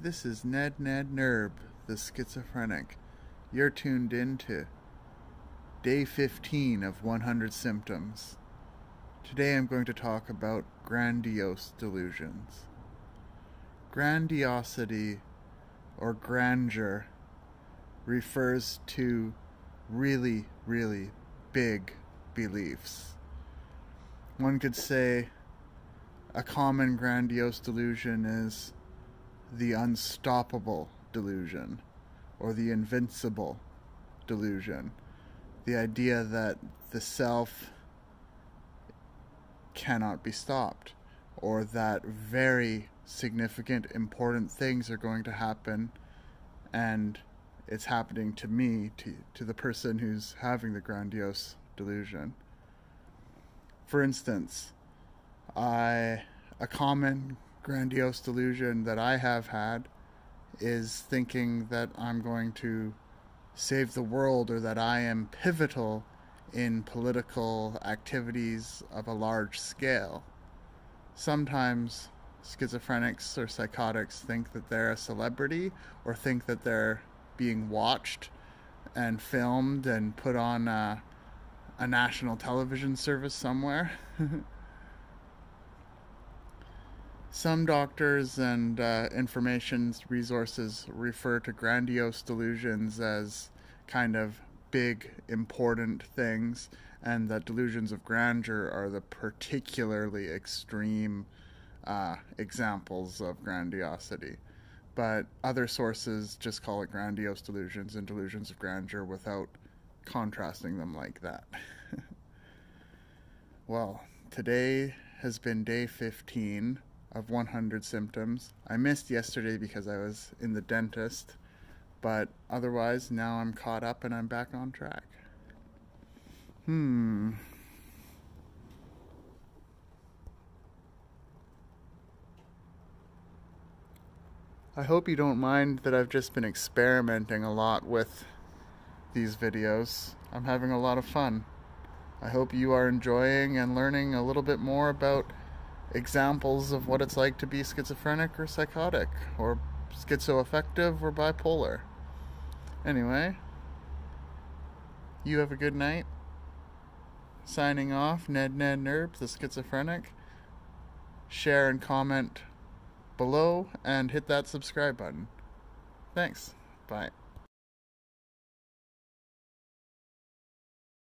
This is Ned Ned Nerb, the schizophrenic. You're tuned in to day 15 of 100 symptoms. Today I'm going to talk about grandiose delusions. Grandiosity or grandeur refers to really, really big beliefs. One could say a common grandiose delusion is the unstoppable delusion or the invincible delusion. The idea that the self cannot be stopped or that very significant, important things are going to happen and it's happening to me, to, to the person who's having the grandiose delusion. For instance, I a common grandiose delusion that I have had is thinking that I'm going to save the world or that I am pivotal in political activities of a large scale. Sometimes schizophrenics or psychotics think that they're a celebrity or think that they're being watched and filmed and put on a, a national television service somewhere. Some doctors and uh, information resources refer to grandiose delusions as kind of big, important things, and that delusions of grandeur are the particularly extreme uh, examples of grandiosity. But other sources just call it grandiose delusions and delusions of grandeur without contrasting them like that. well, today has been day 15 of 100 symptoms. I missed yesterday because I was in the dentist, but otherwise, now I'm caught up and I'm back on track. Hmm. I hope you don't mind that I've just been experimenting a lot with these videos. I'm having a lot of fun. I hope you are enjoying and learning a little bit more about examples of what it's like to be schizophrenic or psychotic, or schizoaffective or bipolar. Anyway, you have a good night. Signing off, Ned Ned Nerb, the schizophrenic. Share and comment below and hit that subscribe button. Thanks. Bye.